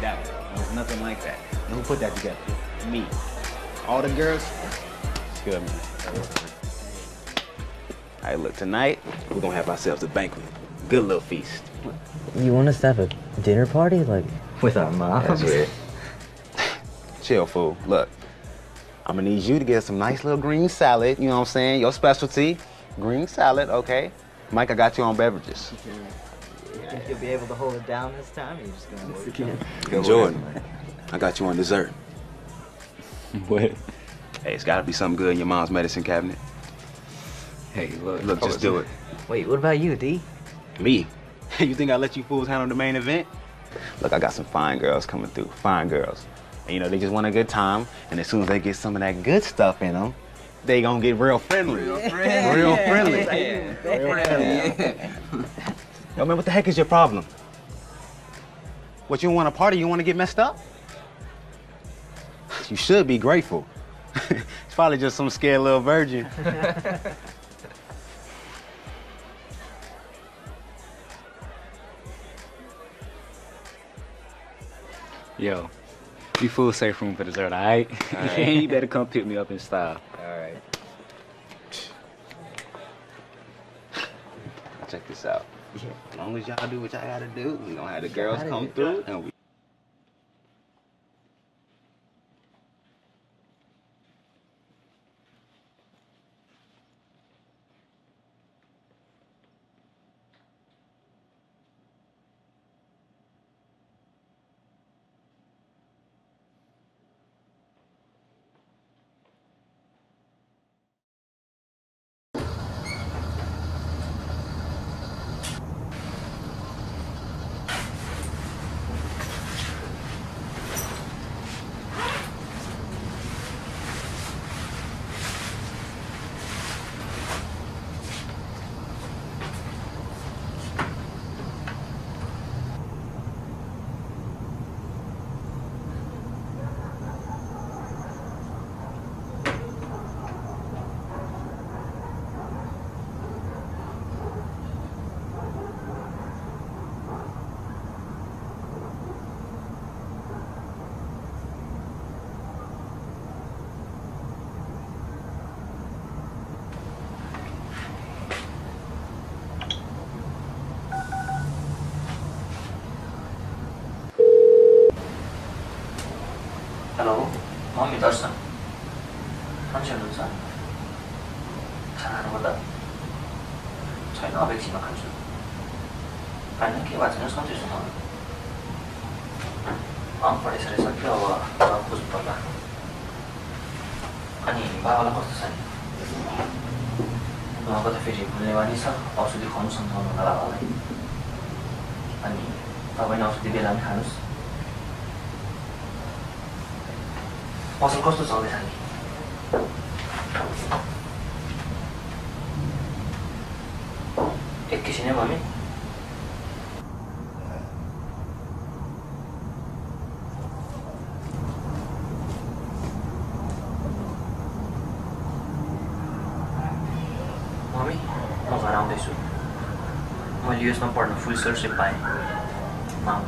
that one. It was nothing like that. And who put that together? Me. All the girls. It's good, man. All right, look, tonight we're gonna have ourselves a banquet. Good little feast. You want us to have a dinner party, like with our moms? That's weird. Chill, fool. Look, I'm gonna need you to get some nice little green salad. You know what I'm saying? Your specialty, green salad. Okay. Mike, I got you on beverages. You think you'll be able to hold it down this time? Or you just gonna work it? Good Jordan, I got you on dessert. what? Hey, it's gotta be something good in your mom's medicine cabinet. Hey, look, look, just oh, do it. Wait, what about you, D? Me? you think I let you fools handle the main event? Look, I got some fine girls coming through. Fine girls. And you know, they just want a good time. And as soon as they get some of that good stuff in them, they gonna get real friendly. Real friendly. Real friendly. Real friendly. Yo, man, what the heck is your problem? What, you want a party? You want to get messed up? You should be grateful. it's probably just some scared little virgin. Yo, you fools safe room for dessert, all right? All right. you better come pick me up in style. All right. Check this out. As long as y'all do what y'all gotta do, we gonna have the girls come through and we. 하는 छैन 백신 खान्छु 간주. 반응 भएको छैन 선수 주는 अन पढिसकेर सक्यो अब बुझ्नु पर्ला अनि बाबालाई कस्तो छ नि उहाँको त फेरि मूल्यवानी छ औषधि खुवाउनु सम्झाउनु होला बाबालाई अनि तपाईँले औषधि पनि खानुहोस् पसल कस्तो चल्दैछ नि Cine mami? Mami, mă vă rau de sub. Mă liu să mă pornă, fui să-l și paie. M-am.